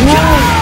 Whoa.